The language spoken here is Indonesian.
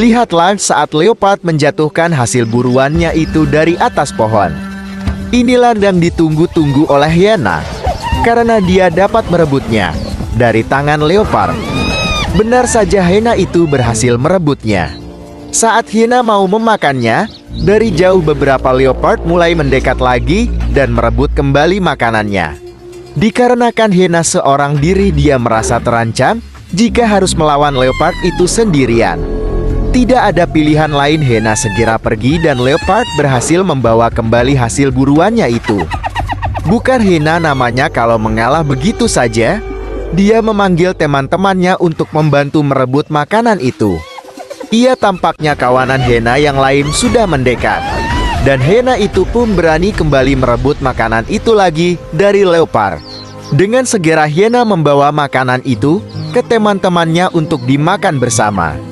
Lihatlah saat leopard menjatuhkan hasil buruannya itu dari atas pohon. Inilah yang ditunggu-tunggu oleh hiena, karena dia dapat merebutnya dari tangan leopard. Benar saja hiena itu berhasil merebutnya. Saat hiena mau memakannya, dari jauh beberapa leopard mulai mendekat lagi dan merebut kembali makanannya. Dikarenakan hiena seorang diri dia merasa terancam jika harus melawan leopard itu sendirian. Tidak ada pilihan lain Hena segera pergi dan Leopard berhasil membawa kembali hasil buruannya itu. Bukan Hena namanya kalau mengalah begitu saja. Dia memanggil teman-temannya untuk membantu merebut makanan itu. Ia tampaknya kawanan Hena yang lain sudah mendekat. Dan Hena itu pun berani kembali merebut makanan itu lagi dari Leopard. Dengan segera Hena membawa makanan itu ke teman-temannya untuk dimakan bersama.